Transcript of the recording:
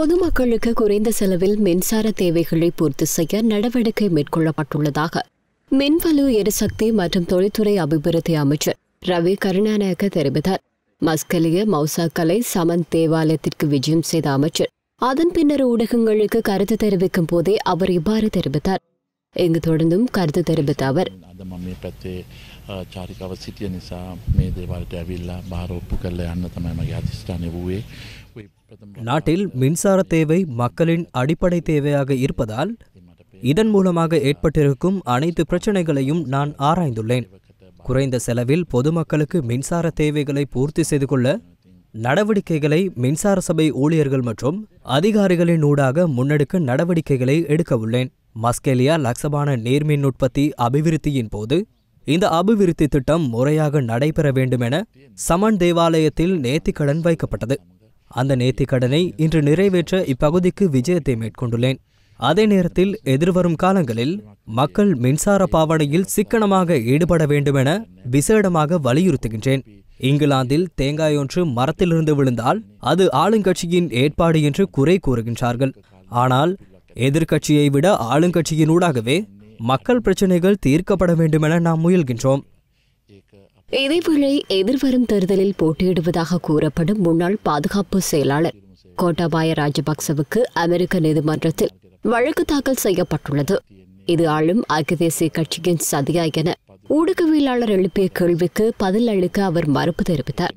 பொதுமக்களுக்கு குறைந்த செலவில் மின்சார தேவைகளை பூர்த்தி செய்ய நடவடிக்கை மேற்கொள்ளப்பட்டுள்ளதாக மின்வலு எரிசக்தி மற்றும் தொழில்துறை அபிவிருத்தி அமைச்சர் ரவி கருணாநாயக்க தெரிவித்தார். மஸ்கலிய மௌசாக்கலை சமன் தேவாலயத்திற்கு விஜயம் செய்த அமைச்சர் அதன் பின்னர் ஊடகங்களுக்கு கருத்து தெரிவிக்கும் போதே அவர் இவ்வாறு தெரிவித்தார். இங்கு தொடர்ந்தும் கருத்து தெரிவித்த அவர் අද මම මේ පැත්තේ අ, චාරිකාව සිටිය නිසා මේ දේවල්ට ඇවිල්ලා බාර ඔප්පු කරලා යන්න තමයි මගේ අධිෂ්ඨානය වූයේ. ඔය ප්‍රථම நாட்டில் மின்சார தேவை மக்களின் அடிப்படை தேவையாக இருப்பதால் இதன் மூலமாக ஏற்பட்டிருக்கும் அனைத்து பிரச்சனைகளையும் நான் ஆராய்ந்துள்ளேன் குறைந்த செலவில் பொதுமக்களுக்கு மின்சார தேவைகளை பூர்த்தி செய்து கொள்ள நடவடிக்கைகளை மின்சார சபை ஊழியர்கள் மற்றும் அதிகாரிகளின் ஊடாக முன்னெடுக்க நடவடிக்கைகளை எடுக்க உள்ளேன் மஸ்கெலியா லக்சபான நீர்மின் உற்பத்தி அபிவிருத்தியின் போது இந்த அபிவிருத்தி திட்டம் முறையாக நடைபெற வேண்டுமென சமன் தேவாலயத்தில் நேர்த்திக்கடன் வைக்கப்பட்டது. அந்த நேர்த்திக்கடனை இன்று நிறைவேற்ற இப்பகுதிக்கு விஜயத்தை மேற்கொண்டுள்ளேன். அதே நேரத்தில் எதிர்வரும் காலங்களில் மக்கள் மின்சார பாவனையில் சிக்கனமாக ஈடுபட வேண்டுமென விசேடமாக வலியுறுத்துகின்றேன். இங்கிலாந்தில் தேங்காய் ஒன்று மரத்திலிருந்து விழுந்தால் அது ஆளுங்கட்சியின் ஏற்பாடு என்று குறை கூறுகின்றார்கள். ஆனால் எதிர்க்கட்சியை விட ஆளுங்கட்சியினூடாகவே மக்கள் பிரச்சனைகள் தீர்க்கப்பட வேண்டுமென நாம் முயல்கின்றோம். இதேவேளை எதிர்வரும் தேர்தலில் போட்டியிடுவதாக கூறப்படும் முன்னாள் பாதுகாப்பு செயலாளர் கோட்டாபாய ராஜபக்சவுக்கு அமெரிக்க நீதிமன்றத்தில் வழக்கு தாக்கல் செய்யப்பட்டுள்ளது. இது ஆளும் ஐக்கிய தேசிய கட்சியின் சதியா என ஊடகவியலாளர் எழுப்பிய கேள்விக்கு பதில் அளிக்க அவர் மறுப்பு தெரிவித்தார்.